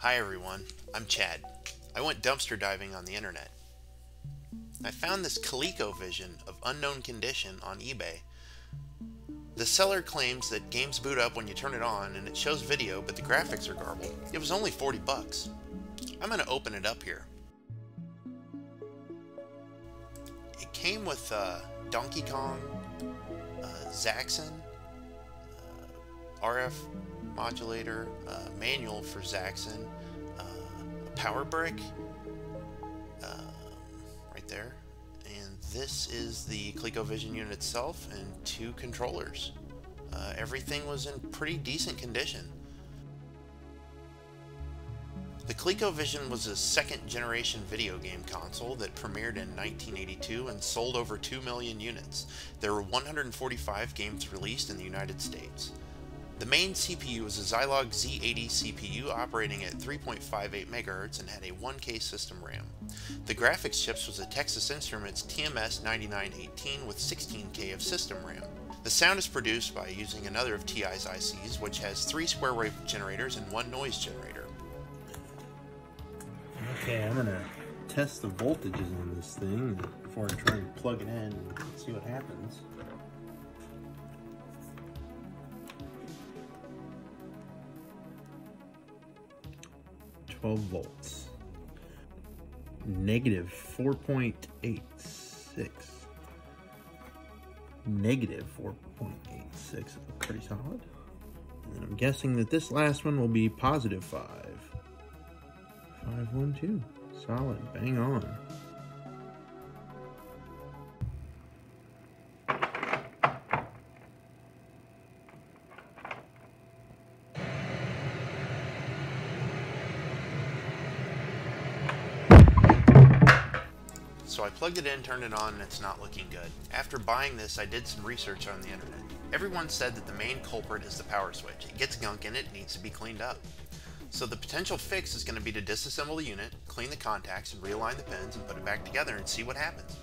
Hi everyone, I'm Chad. I went dumpster diving on the internet. I found this ColecoVision of unknown condition on eBay. The seller claims that games boot up when you turn it on and it shows video but the graphics are garbled. It was only 40 bucks. I'm going to open it up here. It came with uh, Donkey Kong, uh, Zaxxon, uh, RF modulator, uh, manual for Zaxxon, uh, a power brick, uh, right there, and this is the ColecoVision unit itself and two controllers. Uh, everything was in pretty decent condition. The ColecoVision was a second generation video game console that premiered in 1982 and sold over 2 million units. There were 145 games released in the United States. The main CPU was a Zilog Z80 CPU operating at 3.58 MHz and had a 1K system RAM. The graphics chips was a Texas Instruments TMS 9918 with 16K of system RAM. The sound is produced by using another of TI's ICs, which has three square wave generators and one noise generator. Okay, I'm gonna test the voltages on this thing before I try and plug it in and see what happens. 12 volts. Negative 4.86. Negative 4.86. Pretty solid. And I'm guessing that this last one will be positive 5. 512. Solid. Bang on. I plugged it in, turned it on, and it's not looking good. After buying this, I did some research on the internet. Everyone said that the main culprit is the power switch. It gets gunk in it, needs to be cleaned up. So the potential fix is going to be to disassemble the unit, clean the contacts, and realign the pins, and put it back together and see what happens.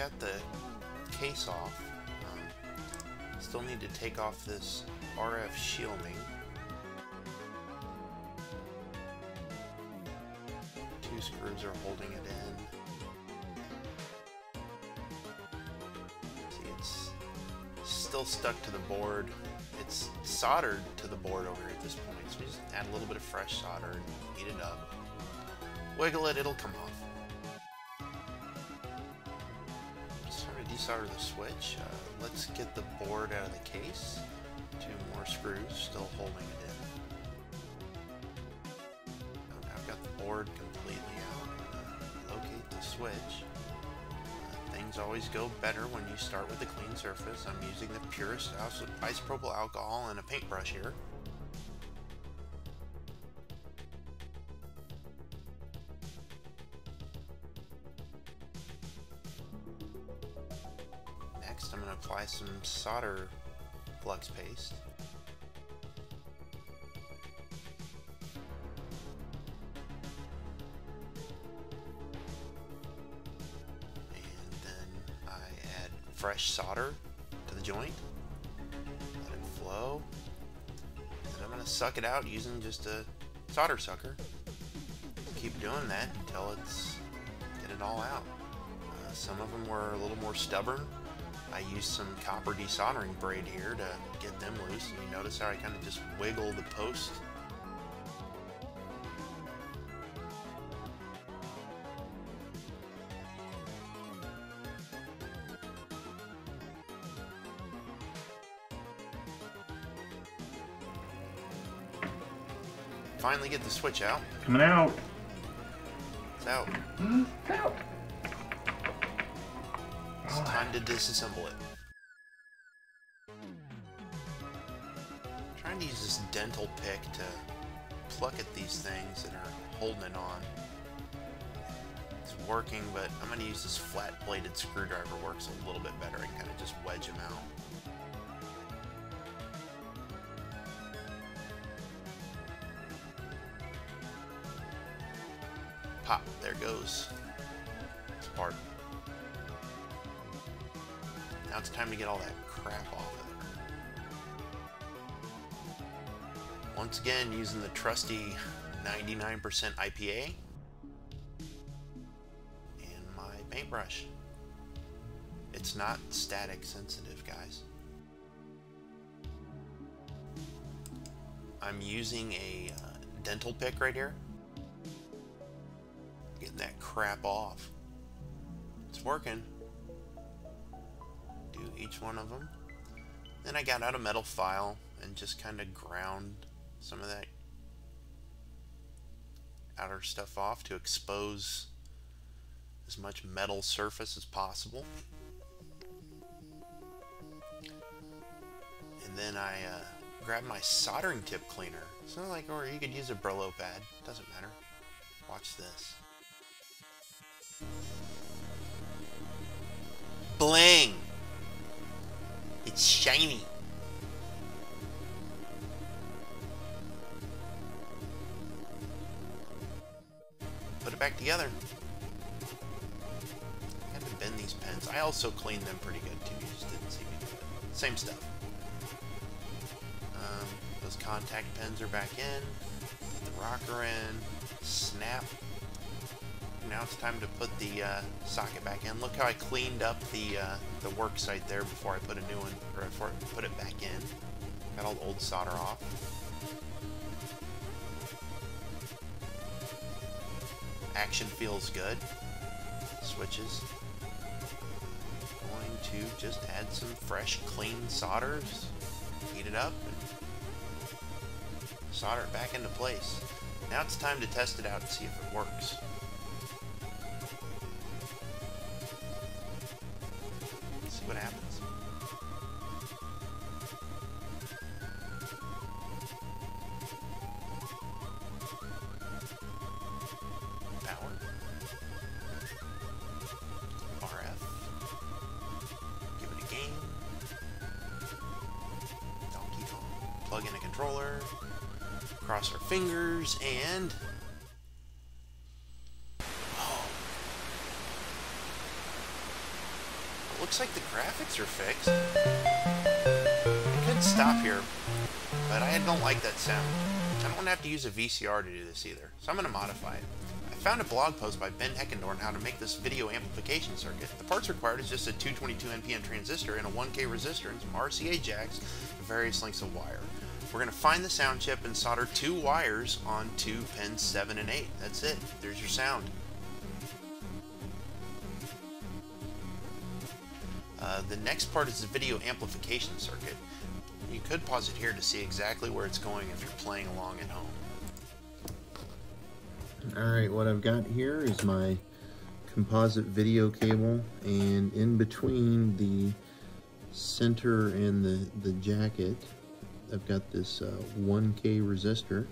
Got the case off. Um, still need to take off this RF shielding. Two screws are holding it in. See, it's still stuck to the board. It's soldered to the board over here at this point, so we just add a little bit of fresh solder and heat it up. Wiggle it, it'll come off. Of the switch. Uh, let's get the board out of the case. Two more screws still holding it in. Okay, I've got the board completely out. Uh, locate the switch. Uh, things always go better when you start with a clean surface. I'm using the purest isopropyl alcohol and a paintbrush here. Apply some solder flux paste. And then I add fresh solder to the joint. Let it flow. And I'm going to suck it out using just a solder sucker. Keep doing that until it's get it all out. Uh, some of them were a little more stubborn. I used some copper desoldering braid here to get them loose, and you notice how I kind of just wiggle the post. Finally get the switch out. Coming out. It's out. Mm, out. Time to disassemble it. trying to use this dental pick to pluck at these things that are holding it on. It's working, but I'm going to use this flat-bladed screwdriver works a little bit better. Can kind of just wedge them out. Pop, there goes. It's part. Now it's time to get all that crap off of there. Once again, using the trusty 99% IPA and my paintbrush. It's not static sensitive, guys. I'm using a uh, dental pick right here. Getting that crap off. It's working. Each one of them. Then I got out a metal file and just kind of ground some of that outer stuff off to expose as much metal surface as possible. And then I uh, grabbed my soldering tip cleaner. So like, or you could use a Brillo pad. Doesn't matter. Watch this. Bling! It's shiny. Put it back together. I had to bend these pens. I also cleaned them pretty good too. You just didn't see me do it. Same stuff. Um, those contact pens are back in. Put the rocker in. Snap. Now it's time to put the uh, socket back in. Look how I cleaned up the uh, the work site there before I put a new one, or before I put it back in. Got all the old solder off. Action feels good. Switches. Going to just add some fresh, clean solders. Heat it up and solder it back into place. Now it's time to test it out and see if it works. Controller. Cross our fingers and oh. It looks like the graphics are fixed. I could stop here, but I don't like that sound. I don't want to have to use a VCR to do this either, so I'm going to modify it. I found a blog post by Ben Heckendorn how to make this video amplification circuit. The parts required is just a 222 NPN transistor and a 1K resistor and some RCA jacks and various lengths of wire. We're going to find the sound chip and solder two wires onto pins 7 and 8. That's it. There's your sound. Uh, the next part is the video amplification circuit. You could pause it here to see exactly where it's going if you're playing along at home. Alright, what I've got here is my composite video cable and in between the center and the, the jacket I've got this uh, 1k resistor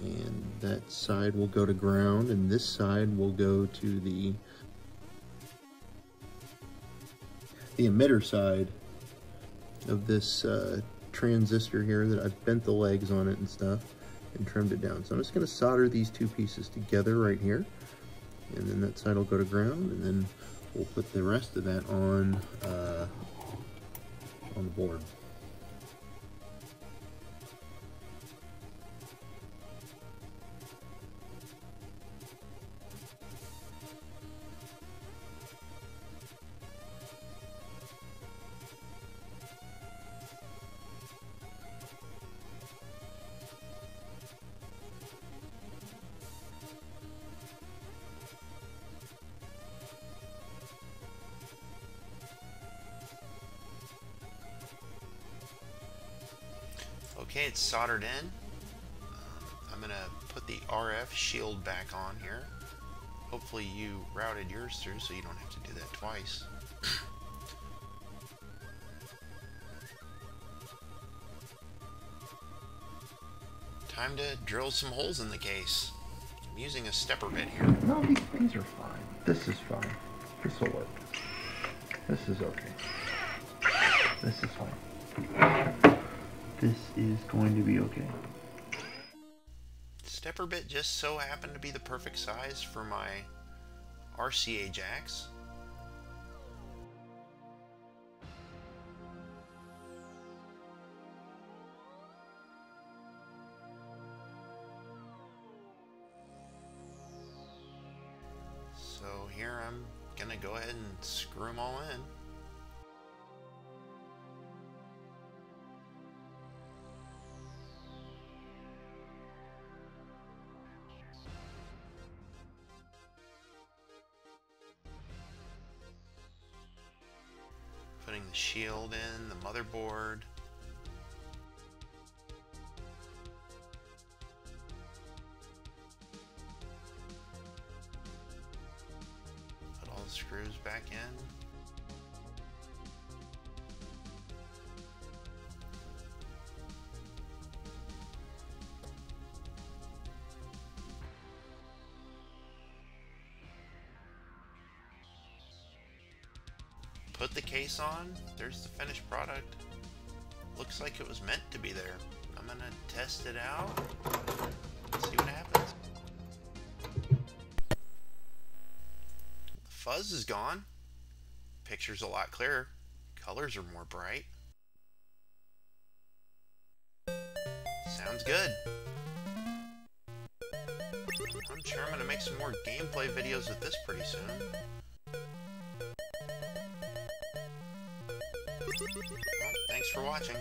and that side will go to ground and this side will go to the the emitter side of this uh, transistor here that I've bent the legs on it and stuff and trimmed it down. So I'm just going to solder these two pieces together right here and then that side will go to ground and then we'll put the rest of that on uh, on the board. Okay, it's soldered in. Um, I'm going to put the RF shield back on here. Hopefully you routed yours through so you don't have to do that twice. Time to drill some holes in the case. I'm using a stepper bit here. No, these, these are fine. This is fine. This will work. This is okay. This is fine. This is going to be okay. Stepper bit just so happened to be the perfect size for my RCA jacks. So here I'm gonna go ahead and screw them all in. Shield in, the motherboard. Put all the screws back in. Put the case on. There's the finished product. Looks like it was meant to be there. I'm gonna test it out. See what happens. The fuzz is gone. Picture's a lot clearer. Colors are more bright. Sounds good. I'm sure I'm gonna make some more gameplay videos with this pretty soon. Well, thanks for watching.